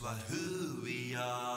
That's what who we are.